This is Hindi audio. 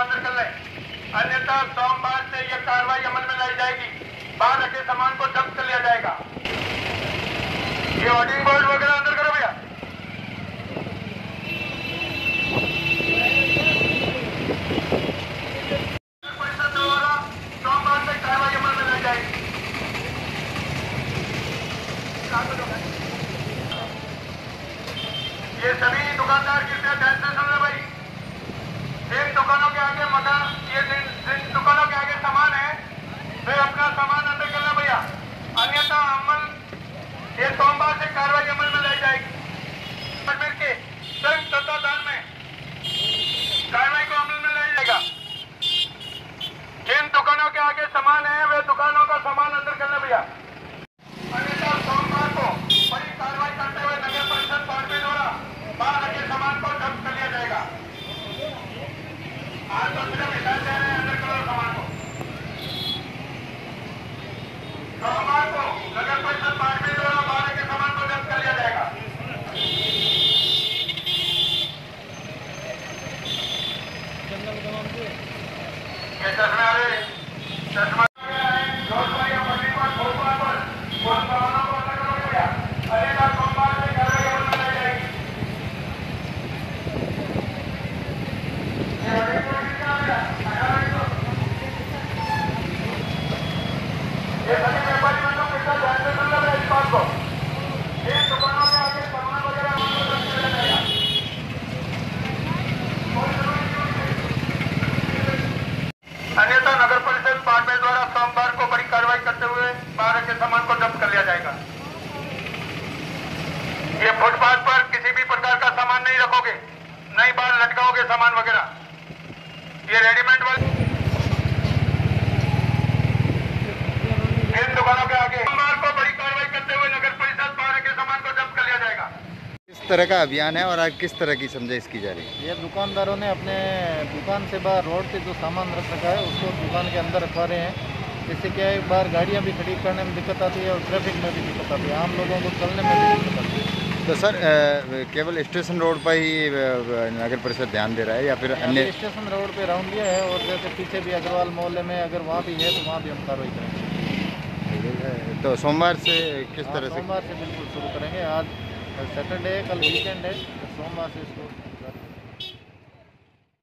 मुआवजा कर लें। अन्यथा सोमवार से यह कार्रवाई अमल में लाई जाएगी। बाहर रखे सामान को जब्त कर लिया जाएगा। ये ऑडिंग बोर्ड वगैरह अंदर करो भैया। ये सभी दुकानदार कृपया ध्यान से सुन रहे जिन दुकानों के आगे मकान ये जिन जिन दुकानों के आगे सामान है। वे अपना सामान अंदर करना भैया। अन्यथा अमल ये सोमवार से कार्रवाई अमल में लाई जाएगी। अजमेर के संयुक्त तत्वाधान में कार्रवाई को अमल में लाया जाएगा। जिन दुकानों के आगे सामान है, वे दुकानों का सामान अंदर करना भैया अन्यथा सोमवार को बड़ी कार्रवाई करते हुए नगर परिषद पार्टी द्वारा बाहर रखे सामान को जब्त कर लिया जाएगा आज तो सिर्फ़ हिदायत दे रहे हैं अंदर करो सामान को सोमवार को नगर परिषद पार्टी द्वारा बाहर रखे सामान को जब्त कर लिया जाएगा ये चश्मे वाले चश्मा रोज़गार या मंडी पर भोपाल पर उन सामानों को अंदर करो भैया अन्यथा सोमवार से कार्रवाई अमल में लाई जाएगी ये अभी कोई नहीं आ गया अठारह को ये सभी व्यापारी बंधु कितना ध्यान से सुन रहे हैं इस बात को इन दुकानों के आगे सामान वगैरह हमको जब्त किया जाएगा कोई ज़रूरी अन्यथा नगर परिषद पार्टी द्वारा सोमवार को बड़ी कार्रवाई करते हुए बाहर के सामान को जब्त कर लिया जाएगा ये फुटपाथ पर किसी भी प्रकार का सामान नहीं रखोगे। नहीं बाहर लटकाओगे सामान वगैरह। ये रेडीमेड वाले इन दुकानों के आगे। सोमवार को बड़ी कार्रवाई करते हुए नगर परिषद बाहर के सामान को जब्त कर लिया जाएगा। किस तरह का अभियान है और आज किस तरह की समझाइश की जा रही है? ये दुकानदारों ने अपने दुकान से बाहर रोड पे जो सामान रख रखा है उसको दुकान के अंदर रखवा रहे हैं। जिससे क्या है बाहर गाड़ियाँ भी खड़ी करने में दिक्कत आती है और ट्रैफ़िक में भी दिक्कत आती है। आम लोगों को चलने में भी दिक्कत आती है। तो सर केवल स्टेशन रोड पर ही नगर परिषद ध्यान दे रहा है या फिर अन्य स्टेशन रोड पे राउंड लिया है और जैसे पीछे भी अग्रवाल मोहल्ले में अगर वहाँ भी है तो वहाँ भी हम कार्रवाई करेंगे। तो सोमवार से किस हाँ, तरह से सोमवार से बिल्कुल शुरू करेंगे। आज सैटरडे कल वीकेंड है सोमवार से इसको